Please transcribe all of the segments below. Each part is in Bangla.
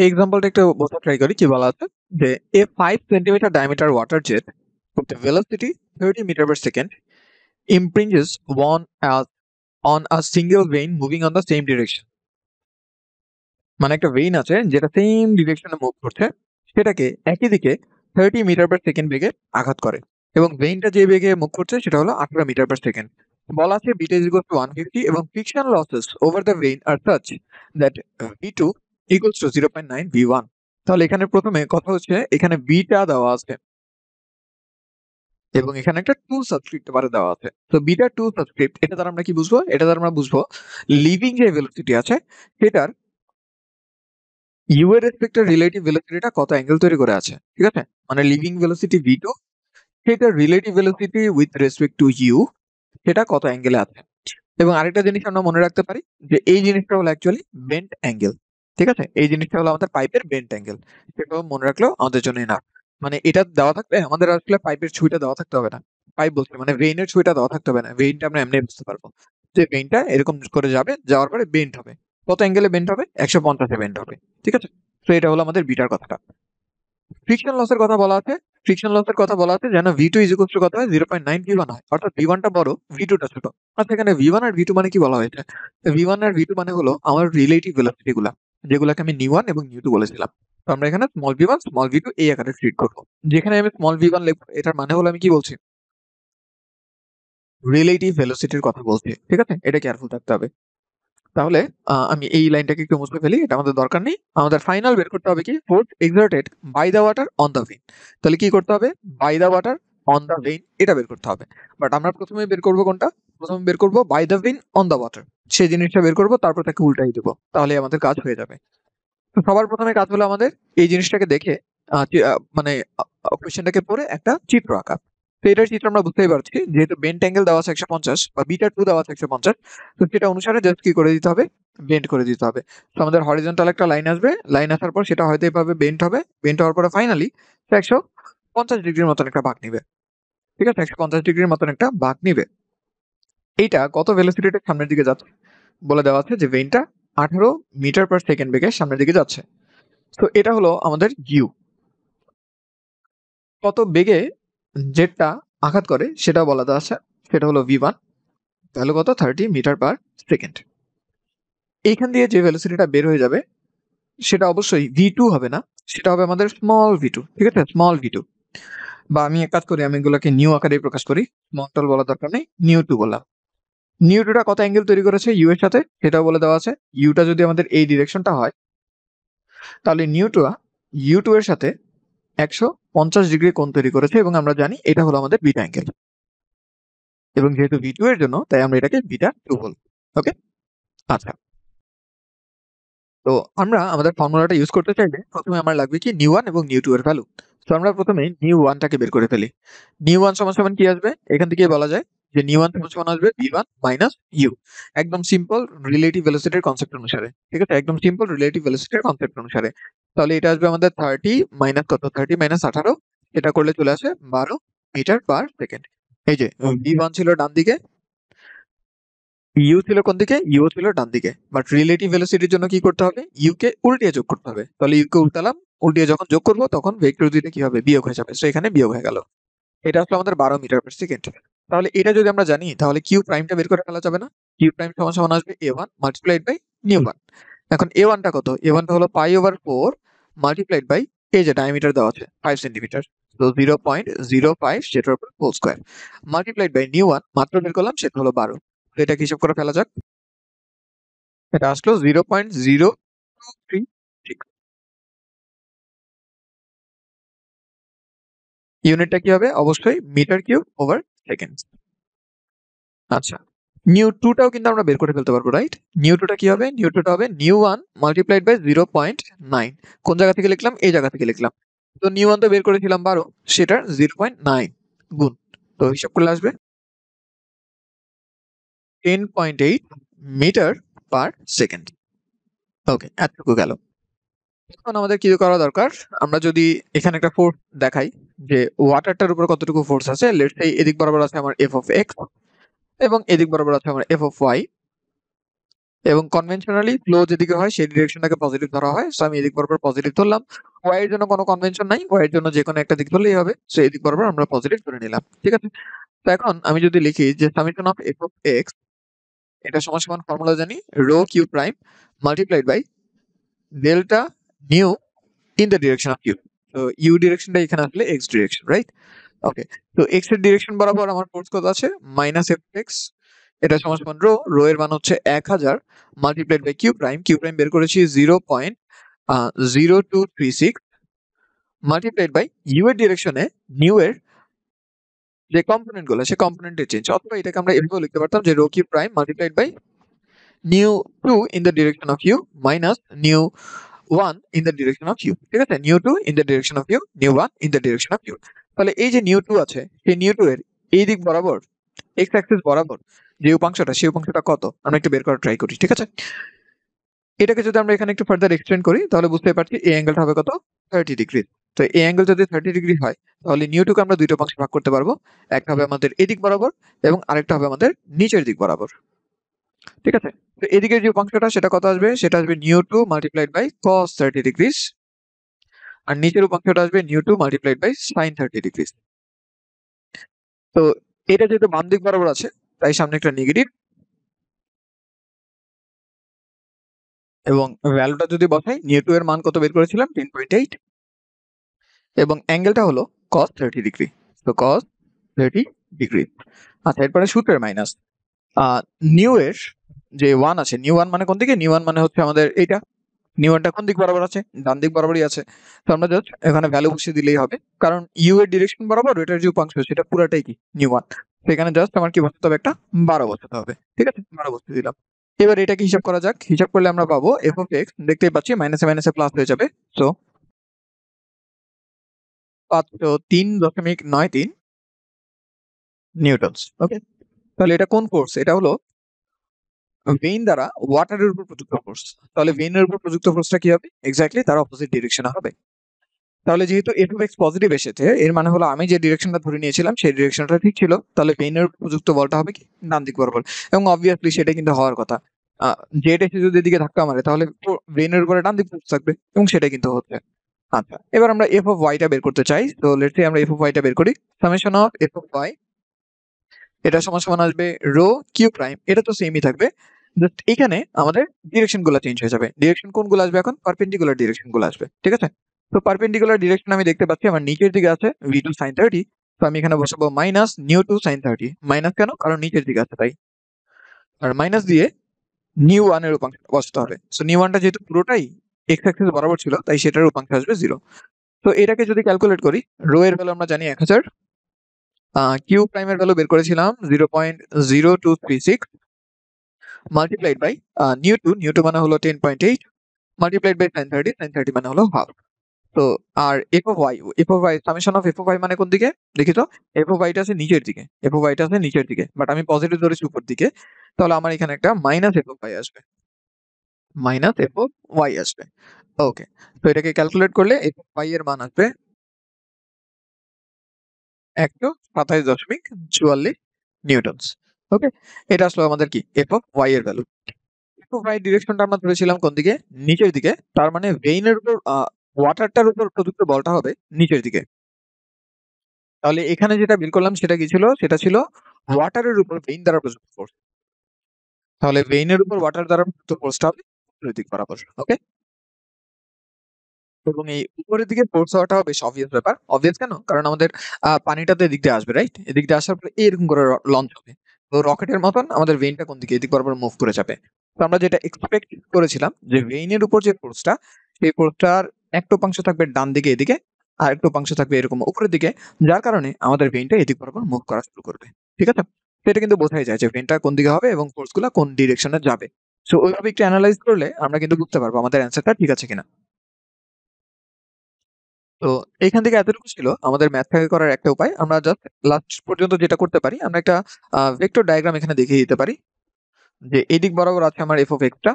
এই এক্সাম্পলটা একটু বোঝা ট্রাই করি, কি বলা আছে? যে a five centimetre diameter water jet with the velocity 30 meter per second impinges one as, on a single vein moving on the same direction. মানে একটা ভেইন আছে যেটা সেম ডিরেকশনে মুভ করছে, সেটাকে একই দিকে থার্টি মিটার পার সেকেন্ড বেগে আঘাত করে। এবং ভেইনটা যে বেগে মুভ করছে সেটা হলো আঠারো মিটার পার সেকেন্ড বলা আছে beta is two one fifty এবং friction losses over the vane are such that V two equals to zero point nine V one তাহলে এখানে প্রথমে কথা হচ্ছে, এখানে বিটা দেওয়া আছে। এবং এখানে একটা টু সাবস্ক্রিপ্ট বারে দেওয়া আছে। তো বিটা টু সাবস্ক্রিপ্ট এটা দ্বারা আমরা কি বুঝব? এটা দ্বারা আমরা বুঝব লিভিং যে ভেলোসিটি আছে, সেটার ইউ এর রেসপেক্টের রিলেটিভ ভেলোসিটিটা কত অ্যাঙ্গেল তৈরি করে আছে, ঠিক আছে? মানে লিভিং ভেলোসিটি ভি টু সেটার relative velocity with respect to U সেটা কত অ্যাঙ্গেলে আছে? এবং আরেকটা জিনিস আমরা মনে রাখতে পারি, যে এই জিনিসটা হলো অ্যাকচুয়ালি বেন্ট অ্যাঙ্গেল ঠিক আছে? এই জিনিসটা হলো আমাদের পাইপের বেন্ট অ্যাঙ্গেল সেটাও মনে রাখলেও আমাদের জন্য না। মানে এটা দেওয়া থাকলে আমাদের আসলে পাইপের ছুঁইটা দেওয়া থাকতে হবে না। পাইপ বলছে মানে ভেইনের ছুঁইটা দেওয়া থাকতে হবে না। ভেইনটা আমরা এমনি বুঝতে পারব। যে ভেইনটা এরকম করে যাবে, যাওয়ার পরে বেন্ট হবে। কত অ্যাঙ্গেলে বেন্ট হবে? একশো পঞ্চাশে বেন্ট হবে। ঠিক আছে? তো এটা হলো আমাদের বিটার কথাটা। ফ্রিকশন লসের কথা বলা আছে। ফ্রিকশন লসের কথা বলা আছে যেন V two is equal to কত হয়? Zero point nine V one হয়। অর্থাৎ ভি ওয়ানটা বড় ভি টুটা ছোট। আর সেখানে ভি ওয়ান আর ভি টু মানে কি বলা হয়েছে? ভি ওয়ান আর ভি টু মানে হলো আমার রিলেটিভ ভেলোসিটি গুলা। যেগুলোকে আমি নিউ ওয়ান এবং নিউ টু বলেছিলাম। তো আমরা এখানে small V one small V two এই আকারে ট্রিট করব। যেখানে আমি স্মল ভি ওয়ান লিখব, এটার মানে হলো আমি কি বলছি? রিলেটিভ ভেলোসিটির কথা বলছি, ঠিক আছে? এটা কেয়ারফুল থাকতে হবে। তাহলে আমি এই লাইনটাকে একটু মুছে ফেলি, এটা আমাদের দরকার নেই। আমাদের ফাইনাল বের করতে হবে কি? Force exerted by the water on the vane তাহলে কি করতে হবে? By the water on the vane এটা বের করতে হবে। বাট আমরা প্রথমে বের করব কোনটা? প্রথমে বের করব by the vane on the water সেই জিনিসটা বের করব, তারপর তাকে উল্টাই দেবো। তাহলে আমাদের কাজ হয়ে যাবে। তো সবার প্রথমে কাজ হলো আমাদের এই জিনিসটাকে দেখে মানে কোয়েশ্চেনটাকে পড়ে একটা চিত্র আঁকা। তো এটার চিত্র আমরা বুঝতেই পারছি, যেহেতু বেন্ট অ্যাঙ্গেল দেওয়া আছে একশো পঞ্চাশ বা বিটা টু দেওয়া আছে একশো পঞ্চাশ, তো সেটা অনুসারে জাস্ট কি করে দিতে হবে? বেন্ট করে দিতে হবে। তো আমাদের হরিজন্টাল একটা লাইন আসবে লাইন আসার পর সেটা হয়তো এভাবে বেন্ট হবে। বেন্ট হওয়ার পরে ফাইনালি একশো পঞ্চাশ ডিগ্রির মতন একটা বাঁক নিবে। ঠিক আছে? একশো পঞ্চাশ ডিগ্রির মতন একটা বাঁক নিবে। এইটা কত ভেলোসিটিতে সামনের দিকে যাচ্ছে? বলে দেওয়া আছে যে ভেইনটা আঠারো মিটার পার সেকেন্ড বেগে সামনের দিকে যাচ্ছে। তো এটা হলো আমাদের ইউ কত বেগে জেটটা আঘাত করে সেটা বলা দেওয়া আছে, সেটা হলো ভি ওয়ান তাহলে কত? থার্টি মিটার পার সেকেন্ড এইখান দিয়ে যে ভেলোসিটিটা বের হয়ে যাবে, সেটা অবশ্যই ভি টু হবে না, সেটা হবে আমাদের স্মল ভি টু ঠিক আছে? স্মল ভি টু বা আমি এক কাজ করি, আমি এগুলোকে নিউ আকারে প্রকাশ করি স্মল বলার দরকার নেই নিউ টু বললাম। নিউ টুটা কত অ্যাঙ্গেল তৈরি করেছে? ইউ এর সাথে সেটাও বলে দেওয়া আছে। ইউটা যদি আমাদের এই ডিরেকশনটা হয়, তাহলে নিউ টু ইউ টু এর সাথে একশো পঞ্চাশ ডিগ্রি কোণ তৈরি করেছে এবং আমরা জানি এটা হলো আমাদের বিটা অ্যাঙ্গেল এবং যেহেতু ভি টু এর জন্য, তাই আমরা এটাকে বিটা টু বলব ওকে আচ্ছা। তো আমরা আমাদের ফর্মুলাটা ইউজ করতে চাইলে প্রথমে আমার লাগবে কি নিউ ওয়ান এবং নিউ টু এর ভ্যালু তো আমরা প্রথমে নিউ ওয়ানটাকে বের করে ফেলি। নিউ ওয়ান সমান সমান কি আসবে? এখান থেকে বলা যায় যে নিউ ওয়ান সমান আসবে? ভি ওয়ান মাইনাস ইউ একদম সিম্পল রিলেটিভ ভেলোসিটির কনসেপ্ট অনুসারে। ঠিক আছে? একদম সিম্পল রিলেটিভ ভেলোসিটির কনসেপ্ট অনুসারে। তাহলে এটা আসবে আমাদের থার্টি মাইনাস কত? থার্টি মাইনাস আঠারো। এটা করলে চলে আসে বারো মিটার পার সেকেন্ড এই যে ভি ওয়ান ছিল ডান দিকে ইউ ছিল কোন দিকে? ইউ ছিল ডান দিকে। বাট রিলেটিভ ভেলোসিটির জন্য কি করতে হবে? ইউ কে উল্টিয়ে যোগ করতে হবে। তাহলে ইউ কে উল্টালাম, উল্টিয়ে যখন যোগ করব, তখন ভেক্টর দুইটা কি হবে? বিয়োগ হয়ে যাবে। তো এখানে বিয়োগ হয়ে গেল। এটা আসলে আমাদের বারো মিটার পার সেকেন্ড তাহলে এটা যদি আমরা জানি, তাহলে কিউ প্রাইমটা বের করে ফেলা যাবে না। কিউ প্রাইম সমান সমান আসবে A one multiplied by nu one এখন এ ওয়ানটা কত? এ ওয়ানটা হলো pi over four multiplied by এই যে ডায়ামিটার দেওয়া আছে ফাইভ সেন্টিমিটার তো জিরো পয়েন্ট জিরো ফাইভ সেটার উপর whole square multiplied by nu one মাত্র বের করলাম, সেটা হলো বারো। তো এটাকে হিসাব করে ফেলা যাক। এটা আসলো zero point zero two three ইউনিটটা কি হবে? অবশ্যই মিটার কিউব ওভার সেকেন্ড আচ্ছা নিউ টুটাও কিন্তু আমরা বের করে ফেলতে পারব রাইট নিউ টুটা কি হবে? নিউ টুটা হবে nu one multiplied by zero point nine কোন জায়গা থেকে লিখলাম? এই জায়গা থেকে লিখলাম। তো নিউ ওয়ান তো বের করেছিলাম বারো, সেটার জিরো পয়েন্ট নাইন গুণ। তো হিসাব করলে আসবে ten point eight metre per second okay এতটুকু গেল। এখন আমাদের কি করা দরকার? আমরা যদি এখানে একটা ফোর্স দেখাই যে ওয়াটারটার উপর কতটুকু ফোর্স আছে লেটস এই এদিক বরাবর আছে আমার এফ অফ এক্স এবং এদিক বরাবর আছে আমার এফ অফ ওয়াই এবং কনভেনশনালি ফ্লো যেদিকে হয় সেই ডিরেকশনটাকে পজিটিভ ধরা হয়। সো আমি এদিক বরাবর পজিটিভ ধরলাম। ওয়াই এর জন্য কোনো কনভেনশন নাই। ওয়াই এর জন্য যে কোনো একটা দিক ধরলেই হবে। সো এদিক বরাবর আমরা পজিটিভ ধরে নিলাম। ঠিক আছে? তো এখন আমি যদি লিখি যে summation of F of X এটা সমান সমান ফর্মুলা জানি rho Q prime multiplied by delta nu in the direction of u তো ইউ ডিরেকশনটা এখানে আসলে এক্স ডিরেকশন রাইট ওকে তো এক্সের ডিরেকশন বরাবর আমার ফোর্স কত আছে এক্স এটা সমান রো রো এর মান হচ্ছে এক হাজার multiplied by Q prime Q prime বের করেছি zero point zero two three six multiplied by u এর ডিরেকশনে নিউ এর যে কম্পোনেন্টগুলো, সে কম্পোনেন্টের চেঞ্জ অথবা এটাকে আমরা এভাবে লিখতে পারতাম যে rho Q prime multiplied by nu two in the direction of u minus nu one in the direction of u ঠিক আছে? Nu two in the direction of u nu one in the direction of u তাহলে এই যে নিউ টু আছে, সেই নিউ টু এর এই দিক বরাবর এক্স অ্যাক্সিস বরাবর যে উপাংশটা, সেই উপাংশটা কত? আমরা একটু বের করার ট্রাই করি, ঠিক আছে? এটাকে যদি আমরা এখানে একটু ফার্দার এক্সটেন্ড করি, তাহলে বুঝতে পারছি এই অ্যাঙ্গেলটা হবে কত? থার্টি ডিগ্রি তো এই অ্যাঙ্গেল যদি থার্টি ডিগ্রি হয়, তাহলে নিউ টুকে আমরা দুইটা অংশে ভাগ করতে পারব। একটা হবে আমাদের এদিক বরাবর এবং আরেকটা হবে আমাদের নিচের দিক বরাবর। ঠিক আছে? তো এদিকে যে উপাংশটা সেটা কত আসবে? সেটা আসবে nu two multiplied by cos thirty degrees আর নিচের উপাংশটা আসবে nu two multiplied by sine thirty degrees তো এটা যেহেতু বাম দিক বরাবর আছে, তাই সামনে একটা নেগেটিভ এবং ভ্যালুটা যদি বসাই নিউ টু এর মান কত বের করেছিলাম? টেন পয়েন্ট এইট এবং অ্যাঙ্গেলটা হলো কস থার্টি ডিগ্রি তো কস থার্টি ডিগ্রি আচ্ছা এরপরে সূত্রের মাইনাস নিউ এর যে ওয়ান আছে নিউ ওয়ান মানে কোন দিকে নিউ ওয়ান মানে হচ্ছে আমাদের এইটা। নিউ ওয়ানটা কোন দিক বরাবর আছে? ডান দিক বরাবরই আছে। তো আমরা জাস্ট এখানে ভ্যালু বসিয়ে দিলেই হবে। কারণ ইউ এর ডিরেকশন বরাবর এটার যে উপাংশ সেটা পুরাটাই কি? নিউ ওয়ান সেখানে জাস্ট আমার কি বসাতে হবে? একটা বারো বসাতে হবে। ঠিক আছে? বারো বসিয়ে দিলাম। এবার এটাকে হিসাব করা যাক? হিসাব করলে আমরা পাবো এফ অফ এক্স দেখতেই পাচ্ছি মাইনাসে মাইনাসে প্লাস হয়ে যাবে। সো পাঁচশো তিন দশমিক নয় তিন নিউটনস। ওকে তাহলে এটা কোন ফোর্স এটা হলো ভেইন দ্বারা ওয়াটারের উপর প্রযুক্ত ফোর্স তাহলে ভেইনের উপর প্রযুক্ত ফোর্সটা কি হবে? এক্স্যাক্টলি তার অপোজিট ডিরেকশনে হবে। তাহলে যেহেতু এফ এক্স পজিটিভ এসেছে, এর মানে হলো আমি যে ডিরেকশনটা ধরে নিয়েছিলাম, সেই ডিরেকশনটা ঠিক ছিল। তাহলে ভেইনের প্রযুক্ত বলটা হবে কি? ডান দিক বরাবর। এবং অবভিয়াসলি সেটা কিন্তু হওয়ার কথা। জেড এসে যদি এদিকে ধাক্কা মারে, তাহলে ভেইনের উপরে ডান দিক ফোর্স থাকবে এবং সেটা কিন্তু হচ্ছে। আচ্ছা এবার আমরা এফ অফ ওয়াইটা বের করতে চাই। তো লেটস আমরা এফ অফ ওয়াইটা বের করি। Summation of F of Y এটা সমান সমান আসবে রো কিউ প্রাইম, এটা তো সেমই থাকবে। জাস্ট এখানে আমাদের ডিরেকশনগুলো চেঞ্জ হয়ে যাবে। ডিরেকশন কোনগুলো আসবে এখন? পারপেন্ডিকুলার ডিরেকশনগুলো আসবে, ঠিক আছে? তো পারপেন্ডিকুলার ডিরেকশন আমি দেখতে পাচ্ছি, আমার নিচের দিকে আছে ভি টু সাইন থার্টি তো আমি এখানে বসাবো minus nu two sine thirty minus কেন? কারণ নিচের দিকে আছে তাই। আর মাইনাস দিয়ে নিউ ওয়ানের উপাংশ বসাতে হবে। সো নিউ ওয়ানটা যেহেতু পুরোটাই এক্স অ্যাক্সিস বরাবর ছিল, তাই সেটার উপাংশ আসবে জিরো তো এটাকে যদি ক্যালকুলেট করি, রো এর ভ্যালু আমরা জানি এক হাজার কিউ প্রাইমের ভ্যালু বের করেছিলাম zero point zero two three six multiplied by nu two nu two মানে হলো ten point eight multiplied by sine thirty sine thirty মানে হলো হাফ তো, আর F of Y F Y summation of F of Y মানে কোন দিকে? দেখি তো এফ অফ ওয়াইটা আছে নিচের দিকে এফ অফ ওয়াইটা আছে নিচের দিকে বাট আমি পজিটিভ ধরেছি উপর দিকে, তাহলে আমার এখানে একটা মাইনাস এফ অফ ওয়াই আসবে। মাইনাস এফ অফ ওয়াই আসবে। ওকে তো এটাকে ক্যালকুলেট করলে এফ অফ ওয়াই এর মান আসবে একশো সাতাইশ দশমিক চুয়াল্লিশ নিউটনস। ওকে এটা আসলো আমাদের কি? এফ অফ ওয়াই এর ভ্যালু এফ অফ ওয়াই ডিরেকশনটা আমরা ধরেছিলাম কোন দিকে? নিচের দিকে। তার মানে ভেইনের উপর ওয়াটারটার উপর প্রযুক্ত বলটা হবে নিচের দিকে। তাহলে এখানে যেটা বের করলাম সেটা কি ছিল? সেটা ছিল ওয়াটারের উপর ভেইন দ্বারা প্রযুক্ত ফোর্স তাহলে ভেইনের উপর ওয়াটার দ্বারা প্রযুক্ত ফোর্সটা হবে বরাবর। ওকে এবং এই উপরের দিকে ফোর্স হওয়াটা বেশ অবভিয়াস ব্যাপার। অবভিয়াস কেন? কারণ আমাদের পানিটা তো এদিক দিয়ে আসবে রাইট এদিক দিয়ে আসার পরে এরকম করে লঞ্চ হবে। তো রকেটের মতন আমাদের ভেইনটা কোন দিকে? এদিক বরাবর মুভ করে যাবে। তো আমরা যেটা এক্সপেক্ট করেছিলাম, যে ভেইনের উপর যে ফোর্সটা সেই ফোর্সটার একটা উপাংশ থাকবে ডান দিকে এদিকে, আর একটা উপাংশ থাকবে এরকম উপরের দিকে, যার কারণে আমাদের ভেইনটা এদিক বরাবর মুভ করা শুরু করবে। ঠিক আছে? সেটা কিন্তু বোঝাই যায় যে ভেইনটা কোন দিকে হবে এবং ফোর্সগুলো কোন ডিরেকশনে যাবে। সো ওইভাবে একটু অ্যানালাইজ করলে আমরা কিন্তু বুঝতে পারব আমাদের অ্যান্সারটা ঠিক আছে কিনা। তো এখান থেকে এতটুকু ছিল আমাদের ম্যাথ থেকে করার একটা উপায়। আমরা জাস্ট লাস্ট পর্যন্ত যেটা করতে পারি, আমরা একটা ভেক্টর ডায়াগ্রাম এখানে দেখিয়ে দিতে পারি। যে এই দিক বরাবর আছে আমার এফ অফ এক্সটা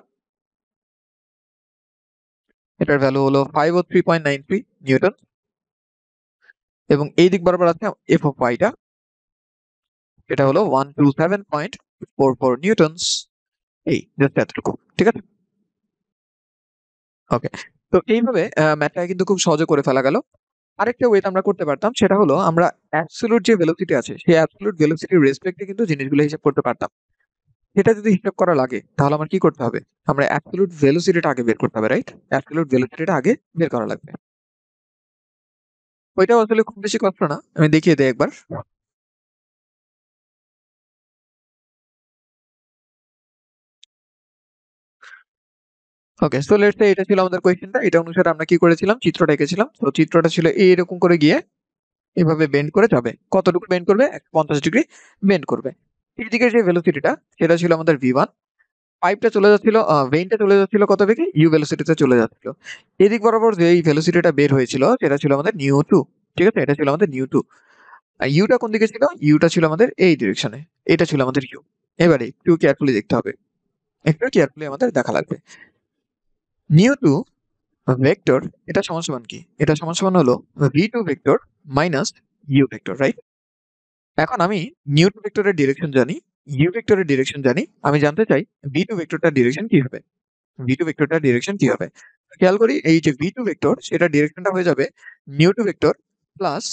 এটার ভ্যালু হলো five oh three point nine three newton. এবং এই দিক বরাবর আছে এফ অফ ওয়াইটা এটা হলো one two seven point four four newtons. এই জাস্ট এতটুকু, ঠিক আছে? ওকে তো এইভাবে ম্যাথটা কিন্তু খুব সহজে করে ফেলা গেল। আরেকটা ওয়েতে আমরা করতে পারতাম, সেটা হলো আমরা অ্যাবসলিউট যে ভেলোসিটি আছে, সেই অ্যাবসলিউট ভেলোসিটির রেসপেক্টে কিন্তু জিনিসগুলো হিসাব করতে পারতাম। সেটা যদি হিসাব করা লাগে, তাহলে আমার কি করতে হবে? আমরা অ্যাবসলিউট ভেলোসিটিটা আগে বের করতে হবে রাইট অ্যাবসলিউট ভেলোসিটিটা আগে বের করা লাগবে। ওইটাও আসলে খুব বেশি কষ্ট না, আমি দেখিয়ে দিই একবার। ওকে সো লেটস এটা ছিল আমাদের কোয়েশ্চেনটা এটা অনুসারে আমরা কি করেছিলাম? চিত্রটা এঁকেছিলাম। তো চিত্রটা ছিল এইরকম করে গিয়ে এভাবে বেন্ড করে যাবে। কতটুকু বেন্ড করবে? পঞ্চাশ ডিগ্রি বেন্ড করবে। এইদিকে যে ভেলোসিটিটা সেটা ছিল আমাদের ভি পাইপটা চলে যাচ্ছিল ভেইনটা চলে যাচ্ছিল কত বেগে ইউ ভেলোসিটিতে চলে যাচ্ছিল। এদিক বরাবর যে এই ভেলোসিটিটা বের হয়েছিল, সেটা ছিল আমাদের নিউ টু ঠিক আছে? এটা ছিল আমাদের নিউ টু ইউটা কোন দিকে ছিল? ইউটা ছিল আমাদের এই ডিরেকশনে এটা ছিল আমাদের ইউ এবারে একটু কেয়ারফুলি দেখতে হবে। একটু কেয়ারফুলি আমাদের দেখা লাগবে। নিউ টু ভেক্টর, এটা সমান সমান কি? এটা সমান সমান হলো V two vector minus u vector right এখন আমি নিউ টু ভেক্টরের ডিরেকশন জানি, ইউ ভেক্টরের ডিরেকশন জানি, আমি জানতে চাই ভি টু ভেক্টরটার ডিরেকশন কি হবে? ভি টু ভেক্টরটার ডিরেকশন কি হবে? খেয়াল করি, এই যে ভি টু ভেক্টর সেটা ডিরেকশনটা হয়ে যাবে nu two vector plus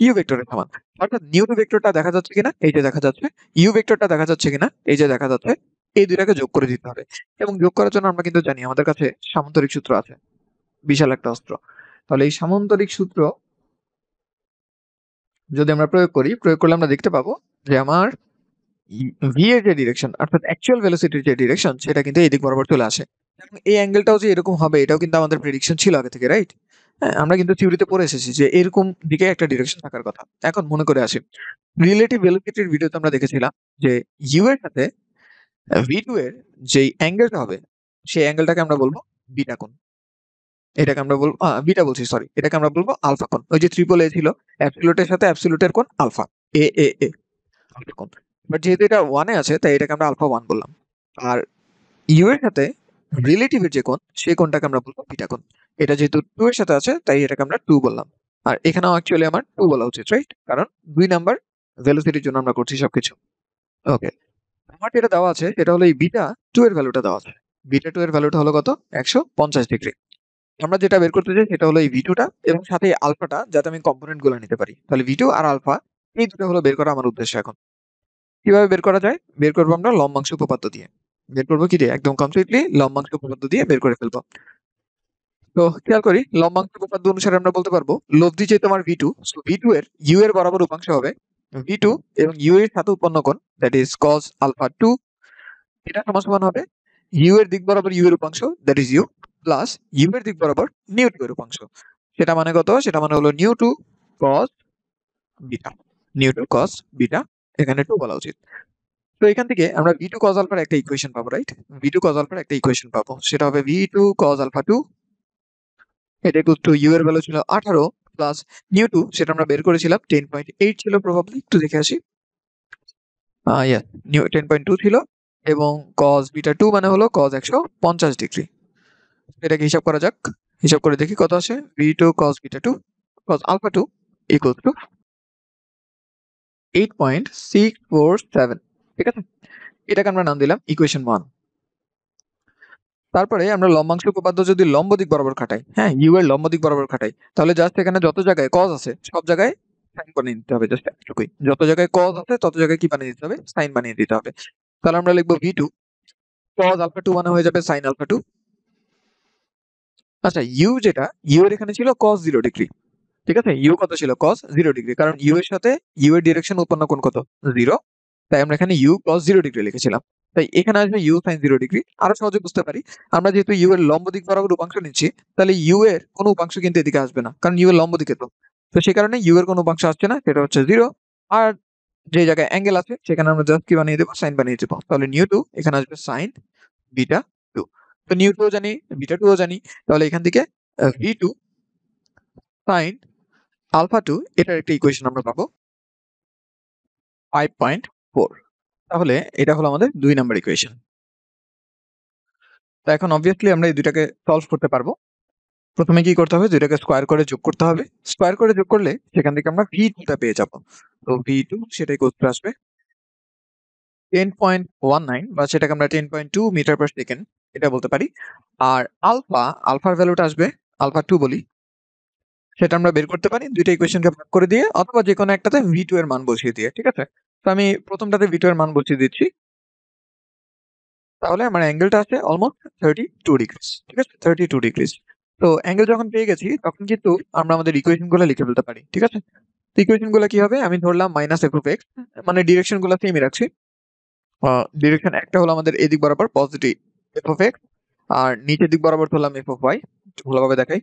u ভেক্টরের সমান। অর্থাৎ নিউ টু ভেক্টরটা দেখা যাচ্ছে কিনা? এই যে দেখা যাচ্ছে। ইউ ভেক্টরটা দেখা যাচ্ছে কিনা? এই যে দেখা যাচ্ছে। এই দুইটাকে যোগ করে দিতে হবে। এবং যোগ করার জন্য আমরা কিন্তু জানি আমাদের কাছে সামন্তরিক সূত্র আছে, বিশাল একটা অস্ত্র। তাহলে এই সামন্তরিক সূত্র যদি আমরা প্রয়োগ করি, প্রয়োগ করলে আমরা দেখতে পাবো যে আমার ভি এর যে ডিরেকশন অর্থাৎ অ্যাকচুয়াল ভেলোসিটির যে ডিরেকশন সেটা কিন্তু এই দিক বরাবর চলে আসে। এবং এই অ্যাঙ্গেলটাও যে এরকম হবে, এটাও কিন্তু আমাদের প্রেডিকশন ছিল আগে থেকে রাইট হ্যাঁ আমরা কিন্তু থিওরিতে পড়ে এসেছি যে এরকম দিকে একটা ডিরেকশন থাকার কথা। এখন মনে করে আসি রিলেটিভ ভেলোসিটির ভিডিওতে আমরা দেখেছিলাম যে ইউ এর সাথে ভি টু এর যেই অ্যাঙ্গেলটা হবে, সেই অ্যাঙ্গেলটাকে আমরা বলব বিটা কোণ। এটাকে আমরা বলব বিটা বলছি সরি এটাকে আমরা বলব আলফা কোণ। ওই যে ট্রিপল এ ছিল অ্যাবসলিউটের সাথে অ্যাবসলিউটের কোণ alpha A A A alpha but যেহেতু এটা ওয়ানে আছে, তাই এটাকে আমরা আলফা ওয়ান বললাম। আর ইউ এর সাথে রিলেটিভের যে কোণ, সেই কোণটাকে আমরা বলব বিটা কোণ। এটা যেহেতু টু এর সাথে আছে, তাই এটাকে আমরা টু বললাম। আর এখানেও অ্যাকচুয়ালি আমার টু বলা উচিত রাইট কারণ দুই নাম্বার ভেলোসিটির জন্য আমরা করছি সবকিছু। ওকে আমার যেটা দেওয়া আছে সেটা হলো এই বিটা টু এর ভ্যালুটা দেওয়া আছে। বিটা টু এর ভ্যালুটা হলো কত? একশো পঞ্চাশ ডিগ্রি আমরা যেটা বের করতে চাই সেটা হলো এই ভিটুটা এবং সাথে এই আলফাটা যাতে আমি কম্পোনেন্টগুলো নিতে পারি। তাহলে ভিটু আর আলফা এই দুটো হলো বের করা আমার উদ্দেশ্য এখন। কীভাবে বের করা যায়? বের করব আমরা লম্বাংশ উপপাদ্য দিয়ে। বের করব কি দিয়ে একদম কমপ্লিটলি লম্বাংশ উপপাদ্য দিয়ে বের করে ফেলব। তো খেয়াল করি, লম্বাংশ উপপাদ্য অনুসারে আমরা বলতে পারব, লব্ধি যে তোমার ভি টু ভি টু এর ইউ এর বরাবর উপাংশ হবে ভি টু এবং ইউ এর সাথে উৎপন্ন কোণ that is cos alpha two এটা সমান সমান হবে ইউ এর দিক বরাবর ইউ এর উপাংশ that is u plus u এর দিক বরাবর নিউ টু এর উপাংশ। সেটা মানে কত? সেটা মানে হলো nu two cos beta nu two cos beta এখানে টু বলা উচিত। তো এখান থেকে আমরা ভি টু কজ আলফার একটা ইকুয়েশন পাবো রাইট ভি টু কজ আলফার একটা ইকুয়েশন পাবো। সেটা হবে V two cos alpha two এটা ইকুয়াল টু ইউ এর ভ্যালু ছিল আঠারো প্লাস নিউ টু সেটা আমরা বের করেছিলাম টেন পয়েন্ট এইট ছিল প্রবাবলি একটু দেখে আসি। Yes nu ten point two ছিল এবং কজ বিটা টু মানে হলো কজ একশো পঞ্চাশ ডিগ্রি এটাকে হিসাব করা যাক। হিসাব করে দেখি কত আসে। V two cos beta two cos alpha two equal to eight point six four seven ঠিক আছে? এটাকে আমরা নাম দিলাম ইকুয়েশন ওয়ান তারপরে আমরা লম্বাংশ উপপাদ্য যদি লম্ব দিক বরাবর খাটাই হ্যাঁ ইউ এর লম্ব দিক বরাবর খাটাই, তাহলে জাস্ট এখানে যত জায়গায় কজ আছে, সব জায়গায় সাইন বানিয়ে দিতে হবে জাস্ট একটুকুই। যত জায়গায় কজ আছে, তত জায়গায় কি বানিয়ে দিতে হবে? সাইন বানিয়ে দিতে হবে। তাহলে আমরা লিখব V two cos alpha two মানে হয়ে যাবে সাইন আলফা টু আচ্ছা ইউ যেটা ইউ এর এখানে ছিল কজ জিরো ডিগ্রি ঠিক আছে? ইউ কত ছিল? কজ জিরো ডিগ্রি কারণ ইউ এর সাথে ইউ এর ডিরেকশন উৎপন্ন কোন কত? জিরো তাই আমরা এখানে ইউ কজ জিরো ডিগ্রি লিখেছিলাম। তাই এখানে আসবে ইউ সাইন জিরো ডিগ্রি আরও সহজে বুঝতে পারি। আমরা যেহেতু ইউ এর লম্ব দিক বরাবর উপাংশ নিচ্ছি, তাহলে ইউ এর কোনো উপাংশ কিন্তু এদিকে আসবে না, কারণ ইউ এর লম্ব দিকে তো। তো সেই কারণে ইউ এর কোনো উপাংশ আসছে না, সেটা হচ্ছে জিরো আর যে জায়গায় অ্যাঙ্গেল আছে, সেখানে আমরা জাস্ট কি বানিয়ে দেবো? সাইন বানিয়ে দেবো। তাহলে নিউ টু এখানে আসবে সাইন বিটা টু তো নিউ টুও জানি বিটা টুও জানি। তাহলে এখান থেকে V two sine alpha two এটার একটা ইকুয়েশন আমরা পাবো। ফাইভ পয়েন্ট ফোর তাহলে এটা হলো আমাদের দুই নাম্বার ইকুয়েশন তো এখন অবভিয়াসলি আমরা এই দুইটাকে সলভ করতে পারব প্রথমে কি করতে হবে দুইটাকে স্কোয়ার করে যোগ করতে হবে স্কোয়ার করে যোগ করলে সেখান থেকে আমরা ভি টুটা পেয়ে যাব তো ভি টু সেটাই করতে আসবে 10.19 বা সেটাকে আমরা 10.2 মিটার পার সেকেন্ড এটা বলতে পারি। আর আলফা, আলফার ভ্যালুটা আসবে আলফা টু বলি। সেটা আমরা বের করতে পারি ২ টা ইকুয়েশনকে ভাগ করে দিয়ে অথবা যেকোনো একটাতে ভি টু এর মান বসিয়ে দিয়ে। ঠিক আছে? তো আমি ১ম টাতে V2 এর মান বসিয়ে দিচ্ছি। তাহলে আমার অ্যাঙ্গেলটা আছে অলমোস্ট 32 ডিগ্রিস। ঠিক আছে? থার্টি টু ডিগ্রিজ তো অ্যাঙ্গেল যখন পেয়ে গেছি, তখন কিন্তু আমরা আমাদের ইকুয়েশনগুলা লিখে ফেলতে পারি। ঠিক আছে? তো ইকুয়েশনগুলা কি হবে? আমি ধরলাম মাইনাস এফ x মানে ডিরেকশনগুলা সেমই রাখছি। ডিরেকশন একটা হলো আমাদের এদিক বরাবর পজিটিভ of x, আর নিচের দিক বরাবর ধরলাম এফ y। একটু ভালোভাবে দেখাই।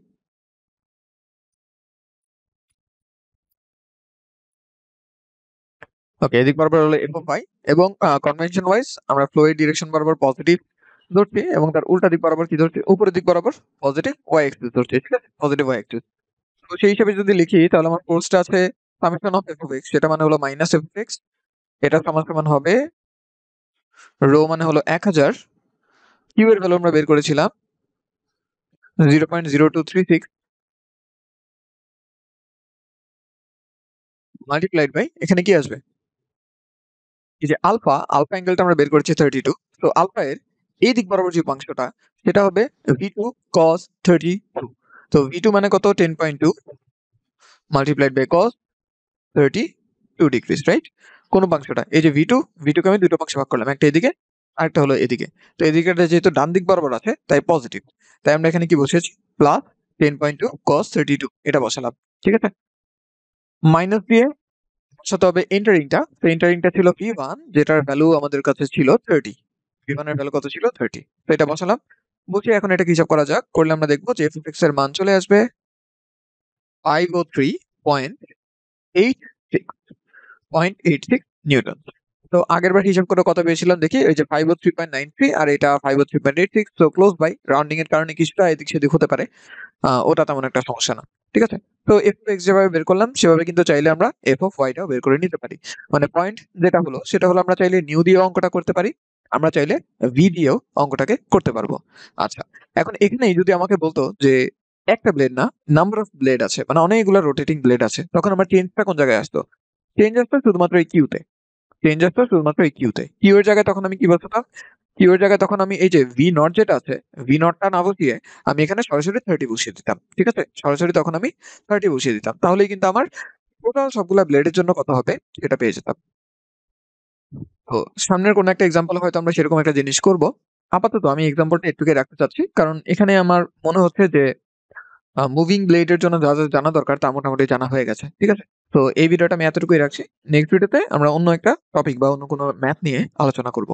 ওকে, এদিক বরাবর হলো of y এবং কনভেনশন ওয়াইজ আমরা ফ্লো এর ডিরেকশন বরাবর পজিটিভ ধরছি এবং তার উল্টা দিক বরাবর কি ধরছি? উপরের দিক বরাবর পজিটিভ ওয়াই অ্যাক্সিস ধরছি। ঠিক আছে? Positive y axis. তো সেই হিসাবে যদি লিখি তাহলে আমার ফোর্সটা আছে সামেশন অফ of x সেটা মানে হলো মাইনাস of x এটা সমান সমান হবে রো মানে হলো 1000 কিউ এর ভ্যালু আমরা বের করেছিলাম 0.0236 মাল্টিপ্লাইড বাই এখানে কি আসবে? এই যে আলফা, আলফা অ্যাঙ্গেলটা আমরা বের করেছি 32 তো আলফা এর এই দিক বরাবর যে উপাংশটা সেটা হবে V2 cos 32 তো ভি টু মানে কত 10.2 multiplied by cos thirty two degrees right? কোন উপাংশটা? এই যে V2, V2 কে আমি দুটো অংশে ভাগ করলাম। একটা এদিকে আরেকটা হলো এদিকে। তো এদিকেরটা যেহেতু ডান দিক বরাবর আছে তাই পজিটিভ। তাই আমরা এখানে কি বসেছি প্লাস 10.2 cos 32 এটা বসালাম। ঠিক আছে? মাইনাস দিয়ে বসাতে হবে এন্টারিংটা। তো এন্টারিংটা ছিল V1 যেটার ভ্যালু আমাদের কাছে ছিল 30 V1 এর ভ্যালু কত ছিল? 30 তো এটা বসালাম। বসিয়ে এখন এটাকে হিসাব করা যাক। করলে আমরা দেখব যে x এর মান চলে আসবে 503.86 নিউটন। তো আগেরবার হিসাব করে কত পেয়েছিলাম দেখি ওই যে 503.93 আর এটা 503.86 সো ক্লোজ বাই রাউন্ডিং এর কারণে কিছুটা এদিক সেদিক হতে পারে। ওটা তেমন একটা সমস্যা না। ঠিক আছে? তো of x যেভাবে বের করলাম সেভাবে কিন্তু চাইলে আমরা এফ of y টাও বের করে নিতে পারি। মানে পয়েন্ট যেটা হলো সেটা হলো আমরা চাইলে নিউ দিয়েও অঙ্কটা করতে পারি। আমরা চাইলে v দিয়েও অঙ্কটাকে করতে পারব। আচ্ছা, এখন এখানেই যদি আমাকে বলতো যে একটা ব্লেড না নাম্বার অফ ব্লেড আছে মানে অনেকগুলা রোটেটিং ব্লেড আছে। তখন আমার চেঞ্জটা কোন জায়গায় আসতো? চেঞ্জ আসতো শুধুমাত্র এই কিউতে। চেঞ্জ আসতো শুধুমাত্র এই কিউতে। কিউ এর জায়গায় তখন আমি কি বসাতাম? কিউ এর জায়গায় তখন আমি এই যে ভি নট যেটা আছে ভি নটটা না বসিয়ে আমি এখানে সরাসরি 30 বসিয়ে দিতাম। ঠিক আছে? সরাসরি তখন আমি 30 বসিয়ে দিতাম। তাহলেই কিন্তু আমার টোটাল সবগুলা ব্লেডের জন্য কত হবে সেটা পেয়ে যেতাম। তো সামনের কোনো একটা এক্সাম্পল হয়তো আমরা সেরকম একটা জিনিস করব। আপাতত আমি এক্সাম্পলটা একটুখানি রাখতে চাচ্ছি। কারণ এখানে আমার মনে হচ্ছে যে মুভিং ব্লেড এর জন্য যা, যা জানা দরকার তা মোটামুটি জানা হয়ে গেছে। ঠিক আছে? তো এই ভিডিওটা আমি এতটুকুই রাখছি। নেক্সট ভিডিওতে আমরা অন্য একটা টপিক বা অন্য কোনো ম্যাথ নিয়ে আলোচনা করব।